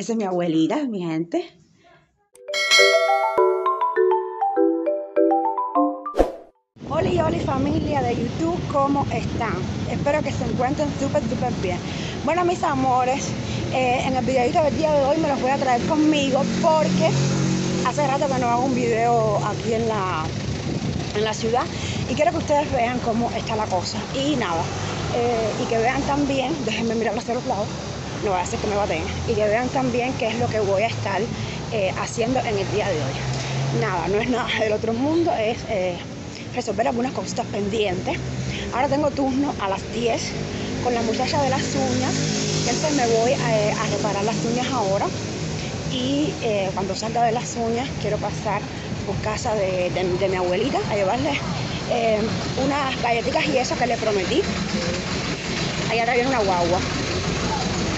Esa es mi abuelita, mi gente. Hola, hola familia de YouTube, ¿cómo están? Espero que se encuentren súper, súper bien. Bueno, mis amores, eh, en el videito del día de hoy me los voy a traer conmigo porque hace rato que no hago un video aquí en la, en la ciudad y quiero que ustedes vean cómo está la cosa. Y nada, eh, y que vean también, déjenme mirar hacia los lados, no va a hacer que me baten, y que vean también qué es lo que voy a estar eh, haciendo en el día de hoy. Nada, no es nada del otro mundo, es resolver algunas cositas pendientes. Ahora tengo turno a las 10 con la muchacha de las uñas, entonces me voy a, reparar las uñas ahora y eh, cuando salga de las uñas quiero pasar por casa de, mi abuelita a llevarle eh, unas galletitas y eso que le prometí. Allá viene una guagua.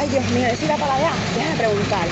Ay Dios mío, decirla para allá, déjame preguntar.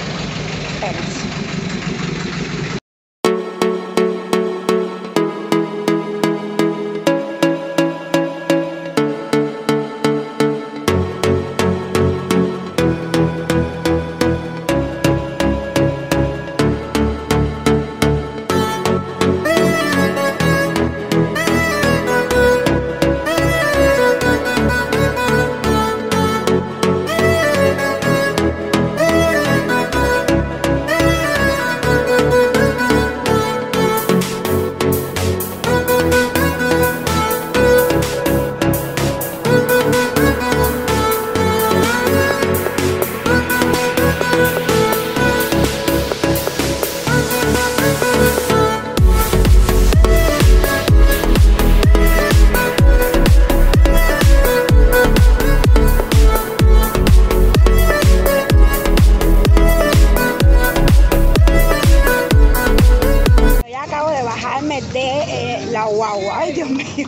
Espérense.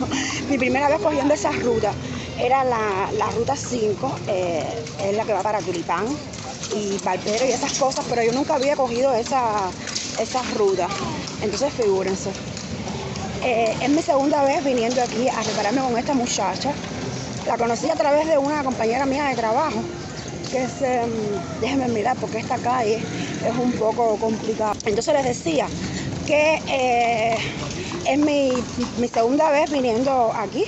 mi primera vez cogiendo esa ruta era la, ruta 5, eh, es la que va para Tulipán y Palpero y esas cosas, pero yo nunca había cogido esa, esa ruta. Entonces figúrense. Eh, es mi segunda vez viniendo aquí a repararme con esta muchacha. La conocí a través de una compañera mía de trabajo, que es, em, déjenme mirar porque esta calle es un poco complicada. Entonces les decía que eh, es mi, segunda vez viniendo aquí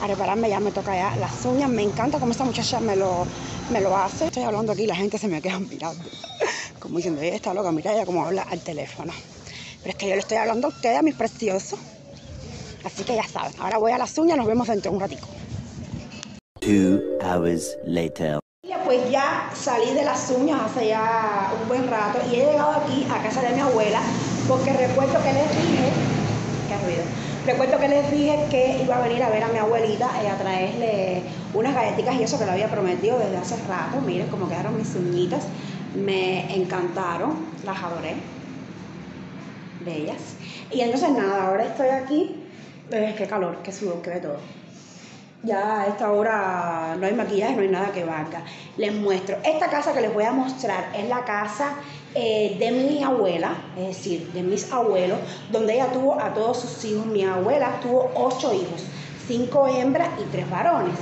a repararme, ya me toca ya las uñas. Me encanta como esta muchacha me lo, me lo hace. Estoy hablando aquí, la gente se me queda mirando. Como diciendo, ella está loca, mira ella como habla al teléfono. Pero es que yo le estoy hablando a ustedes, a mis preciosos. Así que ya saben, ahora voy a las uñas, nos vemos dentro de un ratico. Two hours later. Pues ya salí de las uñas hace ya un buen rato y he llegado aquí a casa de mi abuela porque recuerdo que les dije qué ruido. Recuerdo que les dije que iba a venir a ver a mi abuelita y a traerle unas galletitas y eso que le había prometido desde hace rato. Miren cómo quedaron mis uñitas. Me encantaron, las adoré. Bellas. Y entonces nada, ahora estoy aquí. Eh, qué calor, qué sudor, qué de todo. Ya a esta hora no hay maquillaje, no hay nada que valga. Les muestro. Esta casa que les voy a mostrar es la casa eh, de mi abuela, es decir, de mis abuelos, donde ella tuvo a todos sus hijos. Mi abuela tuvo ocho hijos, cinco hembras y tres varones.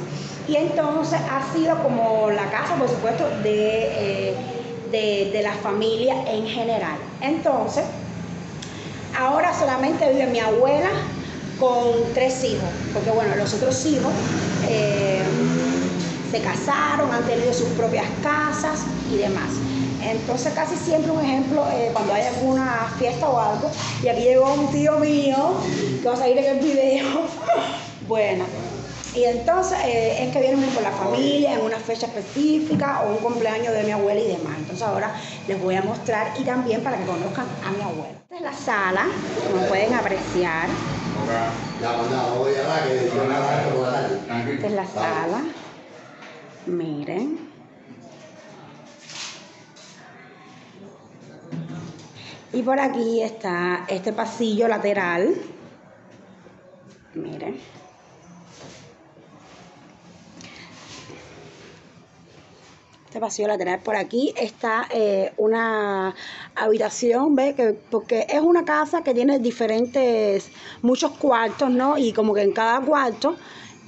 Y entonces ha sido como la casa, por supuesto, de, eh, de, de la familia en general. Entonces, ahora solamente vive mi abuela con tres hijos, porque bueno, los otros hijos eh, se casaron, han tenido sus propias casas y demás. Entonces casi siempre un ejemplo, eh, cuando hay alguna fiesta o algo, y aquí llegó un tío mío, que va a salir en el video, bueno, y entonces eh, es que vienen por la familia en una fecha específica o un cumpleaños de mi abuela y demás. Entonces ahora les voy a mostrar y también para que conozcan a mi abuela. Esta es la sala, como pueden apreciar. Esta es la sala. Miren. Y por aquí está este pasillo lateral. Miren. Este pasillo lateral por aquí está eh, una habitación, ¿ve? Que, porque es una casa que tiene diferentes, muchos cuartos, ¿no? Y como que en cada cuarto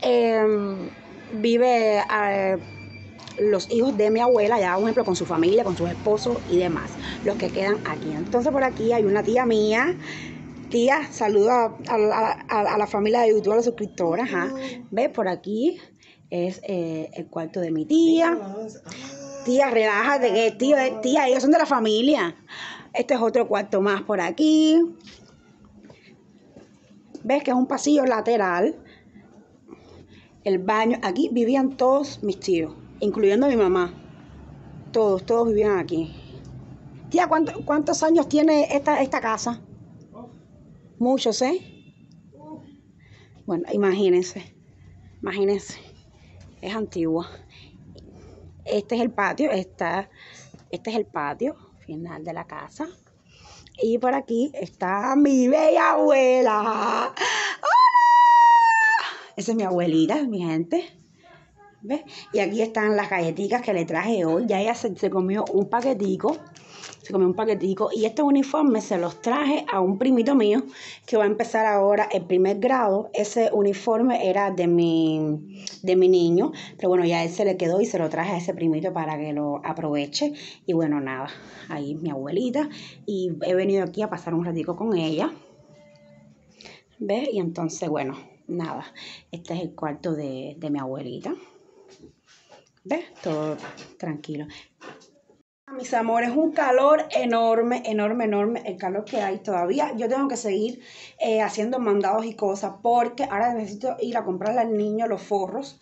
em, vive... Eh, los hijos de mi abuela, ya un ejemplo, con su familia, con sus esposos y demás, los que quedan aquí. Entonces por aquí hay una tía mía. Tía, saluda a, la familia de YouTube, a los suscriptores. Ajá. ¿Ves? Por aquí es eh, el cuarto de mi tía. Tía, relájate, que tío, tía, ellos son de la familia. Este es otro cuarto más por aquí. ¿Ves que es un pasillo lateral? El baño. Aquí vivían todos mis tíos, incluyendo mi mamá. Todos, todos vivían aquí. Tía, ¿cuántos años tiene esta, esta casa? Muchos, ¿eh? Bueno, imagínense. Imagínense. Es antigua. Este es el patio, está, este es el patio final de la casa. Y por aquí está mi bella abuela. Esa es mi abuelita, mi gente. ¿Ves? Y aquí están las galletitas que le traje hoy. Ya ella se, se comió un paquetico se comió un paquetico. Y estos uniformes se los traje a un primito mío que va a empezar ahora el primer grado. Ese uniforme era de mi, de mi niño, pero bueno, ya él se le quedó y se lo traje a ese primito para que lo aproveche. Y bueno, nada, ahí mi abuelita. Y he venido aquí a pasar un ratico con ella. ¿Ves? Y entonces, bueno, nada, este es el cuarto de, de mi abuelita. ¿Ves? Todo tranquilo. Mis amores, un calor enorme, enorme, enorme, el calor que hay todavía. Yo tengo que seguir eh, haciendo mandados y cosas porque ahora necesito ir a comprarle al niño los forros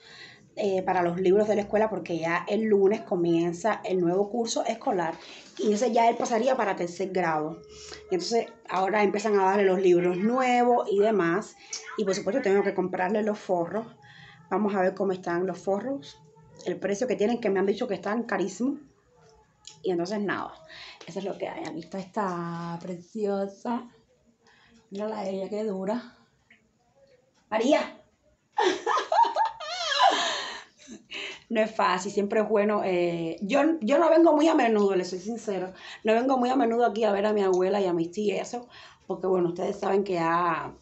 eh, para los libros de la escuela porque ya el lunes comienza el nuevo curso escolar y ese ya él pasaría para tercer grado. Entonces ahora empiezan a darle los libros nuevos y demás. Y por supuesto tengo que comprarle los forros. Vamos a ver cómo están los forros, el precio que tienen, que me han dicho que están carísimos. Y entonces nada, eso es lo que hay. Aquí está esta preciosa. Mírala ella, qué dura. María. no es fácil, siempre es bueno. Eh, yo, yo no vengo muy a menudo, le soy sincero. No vengo muy a menudo aquí a ver a mi abuela y a mis tías, eso, porque bueno, ustedes saben que ya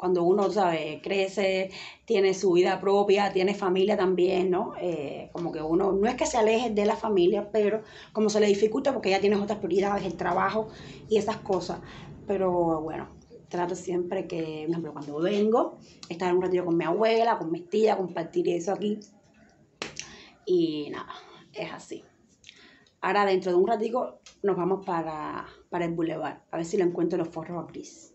cuando uno, sabe, crece, tiene su vida propia, tiene familia también, ¿no? Eh, como que uno, no es que se aleje de la familia, pero como se le dificulta porque ya tienes otras prioridades, el trabajo y esas cosas. Pero bueno, trato siempre que, por ejemplo, cuando vengo, estar un ratito con mi abuela, con mis tías, compartir eso aquí. Y nada, es así. Ahora dentro de un ratito nos vamos para, para el boulevard, a ver si le encuentro los forros a Chris.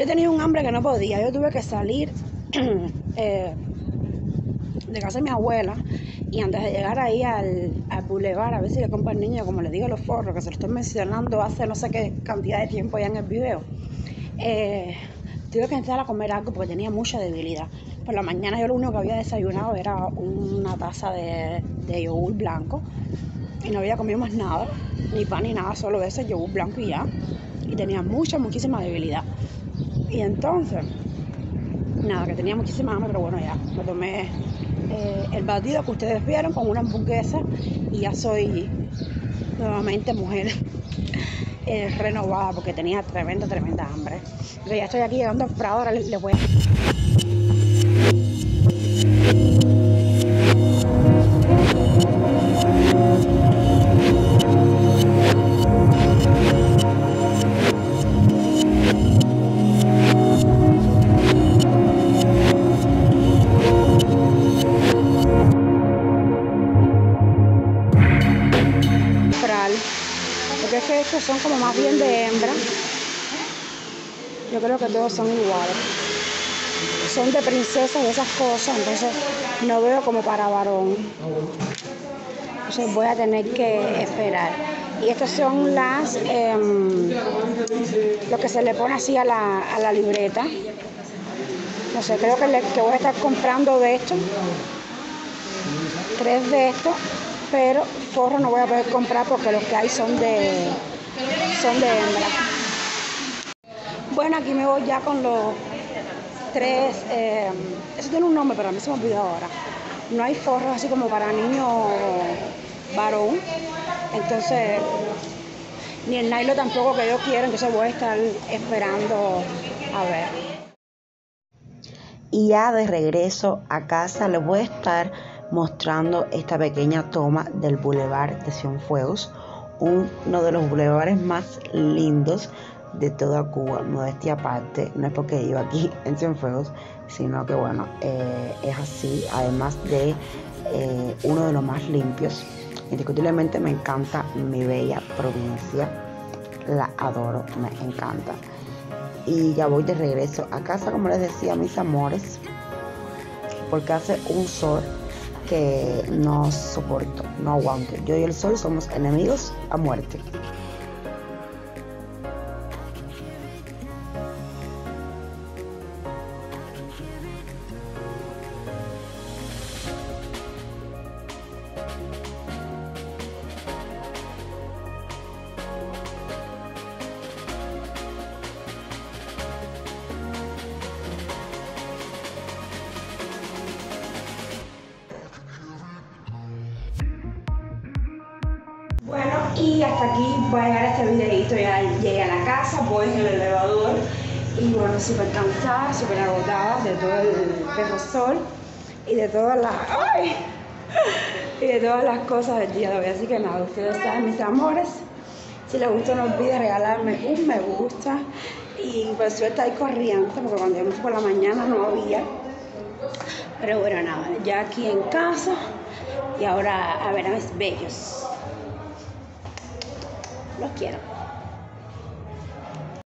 Yo tenía un hambre que no podía. Yo tuve que salir eh, de casa de mi abuela y antes de llegar ahí al, al boulevard, a ver si le compro al niño, como le digo, los forros, que se lo estoy mencionando hace no sé qué cantidad de tiempo ya en el video. Eh, tuve que entrar a comer algo porque tenía mucha debilidad. Por la mañana yo lo único que había desayunado era una taza de yogur blanco y no había comido más nada, ni pan ni nada, solo ese yogur blanco y ya. Y tenía mucha, muchísima debilidad. Y entonces, nada, que tenía muchísima hambre, pero bueno, ya me tomé eh, el batido que ustedes vieron con una hamburguesa y ya soy nuevamente mujer eh, renovada porque tenía tremenda, tremenda hambre. Pero ya estoy aquí llegando al Prado, ahora les voy a... Yo creo que todos son iguales. Son de princesas y esas cosas, entonces no veo como para varón. Entonces voy a tener que esperar. Y estas son las, em, lo que se le pone así a la, a la libreta. No sé, creo que, le- que voy a estar comprando de estos. Tres de estos, pero forro no voy a poder comprar porque los que hay son de, son de hembra. Bueno, aquí me voy ya con los tres. eh, eso tiene un nombre, pero a mí se me olvidó ahora. No hay forros así como para niño varón. Entonces, ni el nylon tampoco que yo quiero. Entonces voy a estar esperando a ver. Y ya de regreso a casa les voy a estar mostrando esta pequeña toma del Boulevard de Cienfuegos, uno de los bulevares más lindos de toda Cuba, modestia aparte, no es porque vivo aquí en Cienfuegos, sino que bueno, eh, es así, además de eh, uno de los más limpios. Indiscutiblemente me encanta mi bella provincia, la adoro, me encanta. Y ya voy de regreso a casa, como les decía, mis amores, porque hace un sol que no soporto, no aguanto. Yo y el sol somos enemigos a muerte. Hasta aquí voy a llegar este videito. Ya llegué a la casa, voy en el elevador y bueno, súper cansada, súper agotada de todo el perro sol y de todas las. Y de todas las cosas del día de hoy. Así que nada, ustedes saben, mis amores. Si les gusta, no olviden regalarme un me gusta. Y por suerte hay corriente, porque cuando fui por la mañana no había. Pero bueno, nada, ya aquí en casa. Y ahora a ver a mis bellos. Los quiero.